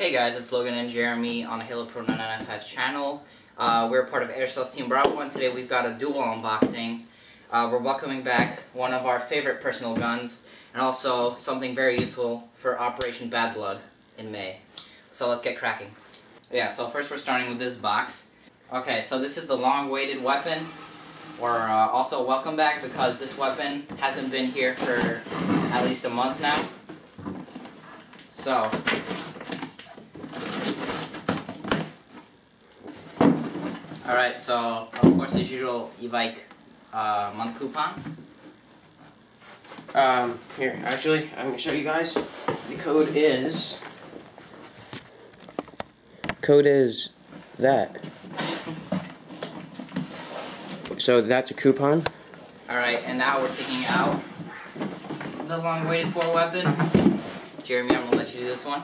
Hey guys, it's Logan and Jeremy on the Halo Pro 995 channel. Uh, we're part of Airsoft Team Bravo and today we've got a dual unboxing. Uh, we're welcoming back one of our favorite personal guns and also something very useful for Operation Bad Blood in May. So let's get cracking. Yeah, so first we're starting with this box. Okay, so this is the long-awaited weapon, or uh, also welcome back because this weapon hasn't been here for at least a month now. So, Alright, so of course as usual, Evike uh, month coupon. Um, here, actually, I'm gonna show you guys. The code is. Code is that. So that's a coupon. Alright, and now we're taking out the long waited for weapon. Jeremy, I'm gonna let you do this one.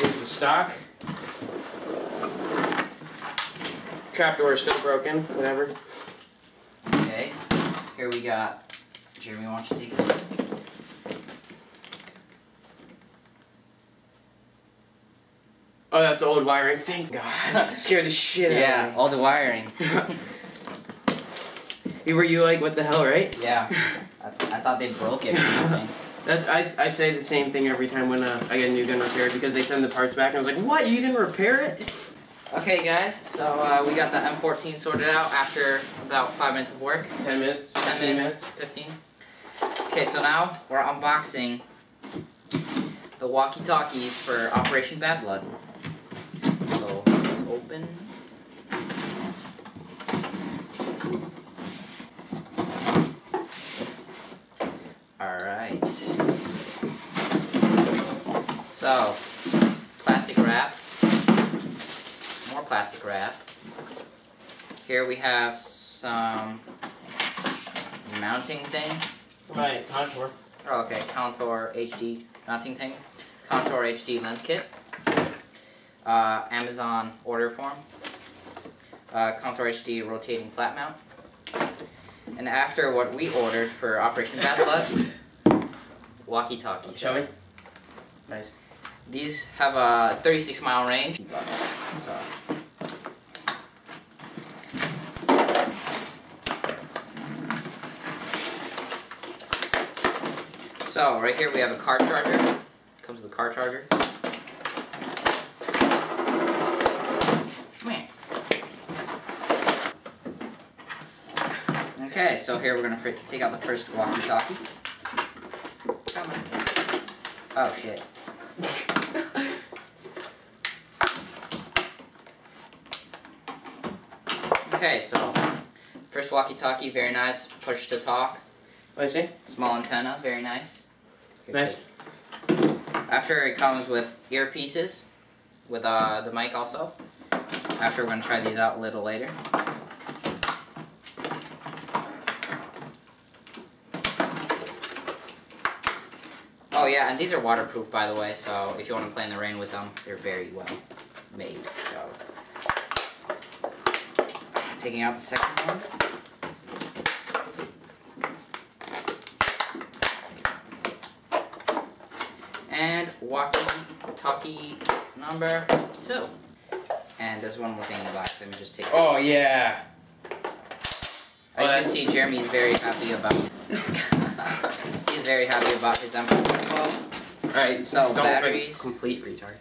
Here's the stock. Trapdoor is still broken, whatever. Okay, here we got. Jeremy, why don't you take this? Oh, that's old wiring. Thank God. Scared the shit out of me. Yeah, all the wiring. You were you like what the hell, right? yeah, I, I thought they broke it or something. That's I, I say the same thing every time when uh, I get a new gun repaired because they send the parts back and I was like, what? You didn't repair it? Okay, guys, so uh, we got the M14 sorted out after about five minutes of work. Ten minutes. 10 15 minutes, 15. Okay, so now we're unboxing the walkie-talkies for Operation Bad Blood. So let's open. Alright. So, plastic wrap. More plastic wrap. Here we have some mounting thing. Right, contour. Oh, okay, Contour HD mounting thing. Contour HD lens kit. Uh, Amazon order form. Uh, Contour HD rotating flat mount. And after what we ordered for Operation Bad Blood, walkie talkie. Show me. Nice. These have a 36 mile range. So. So right here we have a car charger. Comes with a car charger. Come here. Okay, so here we're gonna take out the first walkie-talkie. Oh shit. Okay, so first walkie-talkie, very nice. Push to talk. What I see? Small antenna, very nice. Here, Nice. After it comes with earpieces, with uh, the mic also. After we're gonna try these out a little later. Oh yeah, and these are waterproof by the way, so if you want to play in the rain with them, they're very well made. So taking out the second one. And walkie-talkie number two. And there's one more thing in the box. Let me just take. it. Oh yeah. As you can see, Jeremy is very happy about. He's very happy about his M12. Alright, So, don't batteries. Complete retard.